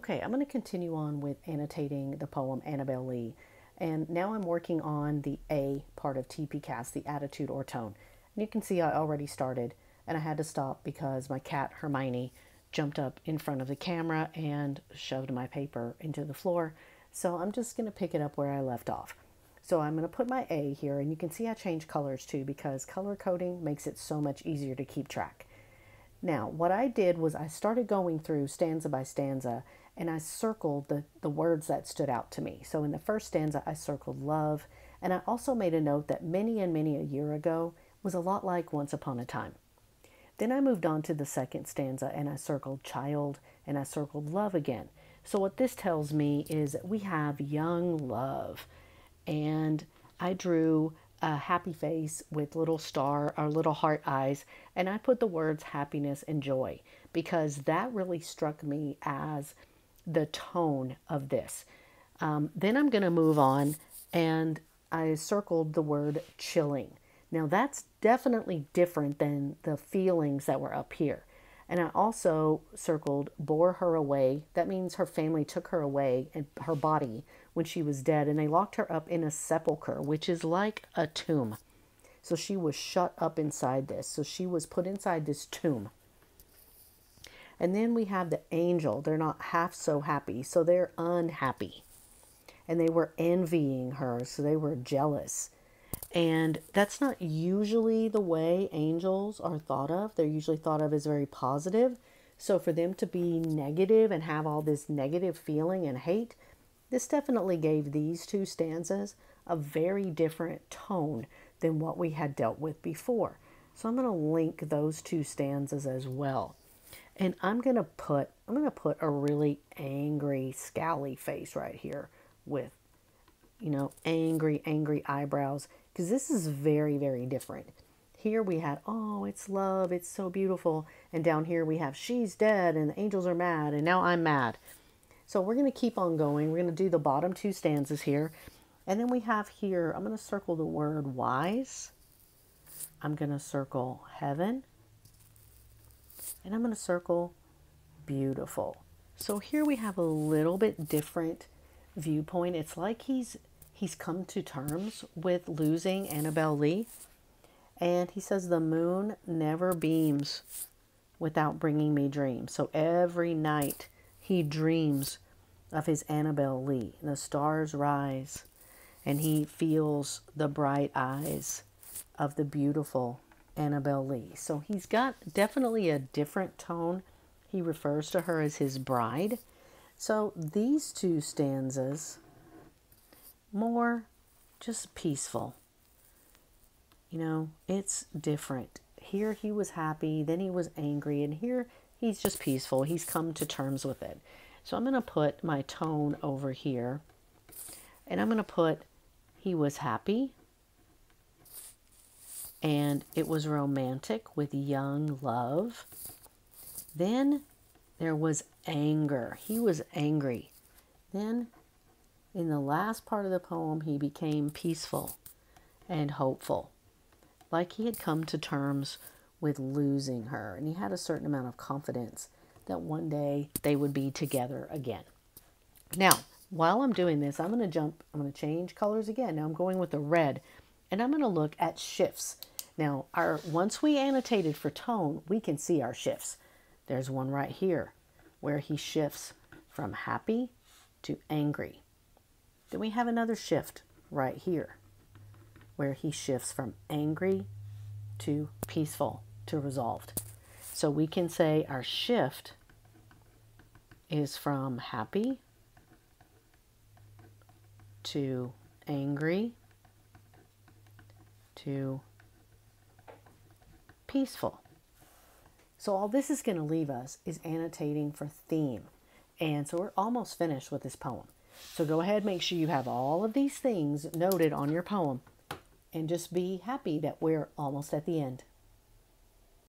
Okay, I'm going to continue on with annotating the poem Annabel Lee. And now I'm working on the A part of TPCAS, the attitude or tone. And you can see I already started and I had to stop because my cat Hermione jumped up in front of the camera and shoved my paper into the floor. So I'm just going to pick it up where I left off. So I'm going to put my A here and you can see I changed colors too because color coding makes it so much easier to keep track. Now, what I did was I started going through stanza by stanza and I circled the, the words that stood out to me. So in the first stanza, I circled love, and I also made a note that many and many a year ago was a lot like once upon a time. Then I moved on to the second stanza and I circled child and I circled love again. So what this tells me is that we have young love. And I drew a happy face with little star or little heart eyes. And I put the words happiness and joy because that really struck me as the tone of this. Um, then I'm going to move on and I circled the word chilling. Now that's definitely different than the feelings that were up here. And I also circled bore her away. That means her family took her away and her body when she was dead, and they locked her up in a sepulcher, which is like a tomb. So she was shut up inside this. So she was put inside this tomb. And then we have the angel. They're not half so happy, so they're unhappy. And they were envying her, so they were jealous. And that's not usually the way angels are thought of. They're usually thought of as very positive. So for them to be negative and have all this negative feeling and hate, this definitely gave these two stanzas a very different tone than what we had dealt with before. So I'm going to link those two stanzas as well. And I'm going to put I'm going to put a really angry scowly face right here with you know, angry angry eyebrows because this is very very different. Here we had, oh, it's love, it's so beautiful. And down here we have, she's dead and the angels are mad and now I'm mad. So we're going to keep on going. We're going to do the bottom two stanzas here. And then we have here, I'm going to circle the word wise. I'm going to circle heaven. And I'm going to circle beautiful. So here we have a little bit different viewpoint. It's like he's he's come to terms with losing Annabel Lee. And he says the moon never beams without bringing me dreams. So every night he dreams of his Annabel Lee. The stars rise, and he feels the bright eyes of the beautiful Annabel Lee. So he's got definitely a different tone. He refers to her as his bride. So these two stanzas, more just peaceful. You know, it's different. Here he was happy, then he was angry, and here He's just peaceful. He's come to terms with it. So I'm going to put my tone over here. And I'm going to put he was happy. And it was romantic with young love. Then there was anger. He was angry. Then in the last part of the poem, he became peaceful and hopeful. Like he had come to terms with losing her. And he had a certain amount of confidence that one day they would be together again. Now, while I'm doing this, I'm going to jump, I'm going to change colors again. Now I'm going with the red and I'm going to look at shifts. Now, our once we annotated for tone, we can see our shifts. There's one right here where he shifts from happy to angry. Then we have another shift right here where he shifts from angry to peaceful to resolved. So we can say our shift is from happy to angry to peaceful. So all this is going to leave us is annotating for theme. And so we're almost finished with this poem. So go ahead, make sure you have all of these things noted on your poem and just be happy that we're almost at the end.